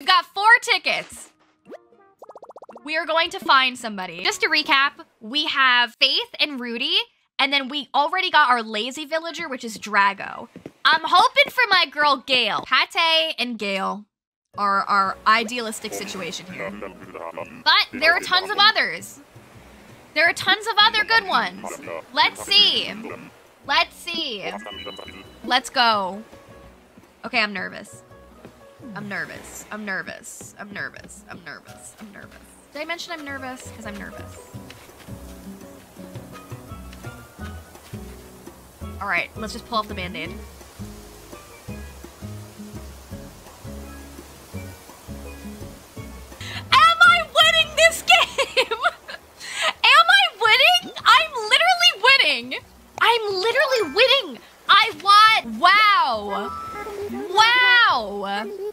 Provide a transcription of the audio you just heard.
We've got four tickets. We are going to find somebody. Just to recap, we have Faith and Rudy, and then we already got our lazy villager, which is Drago. I'm hoping for my girl Gayle. Pate and Gayle are our idealistic situation here. But there are tons of others. There are tons of other good ones. Let's see. Let's see. Let's go. Okay, I'm nervous. I'm nervous. I'm nervous. I'm nervous. I'm nervous. I'm nervous. Did I mention I'm nervous? Because I'm nervous. All right, let's just pull off the band-aid. Am I winning this game? Am I winning? I'm literally winning. I'm literally winning. I want, wow. Wow.